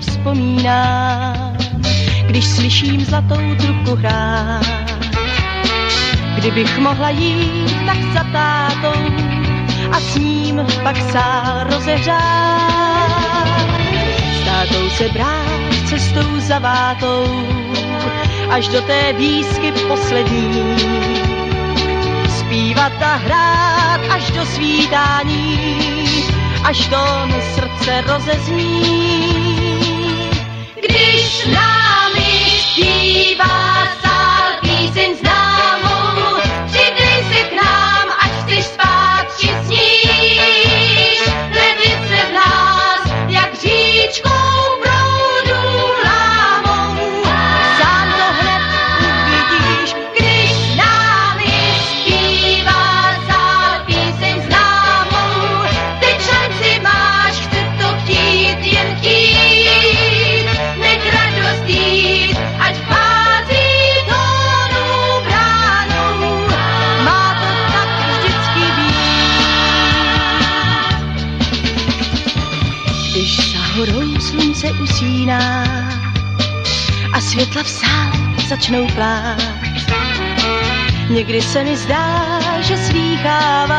vzpomínám, když slyším zlatou trubku hrát. Kdybych mohla jít tak za tátou a s ním pak sál rozehřát. S tátou se brát cestou zavátou až do té výsky poslední. Zpívat a hrát až do svítání, až do srdce rozezní. Když námi usíná a světla v sále začnou plát. Někdy se mi zdá, že slýchávám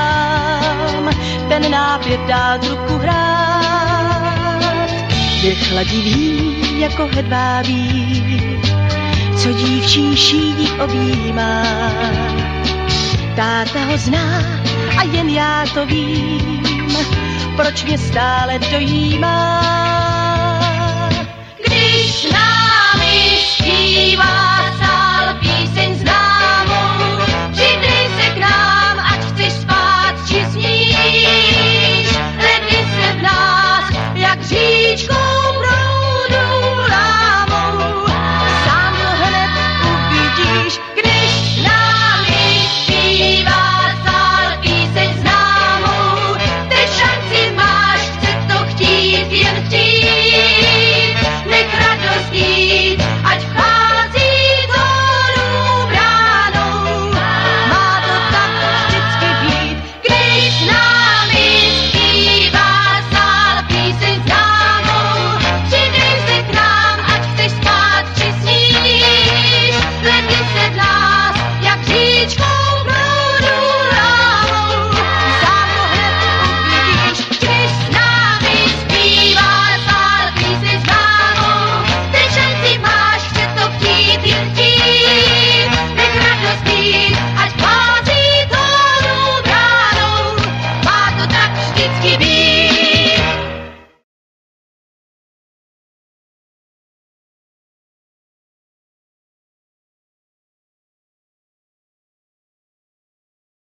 ten nápěv dál ruku hrát. Je chladivý jako hedvábí, co dívčí šídí objímá. Táta ho zná a jen já to vím, proč mě stále dojímá. Když nás Детский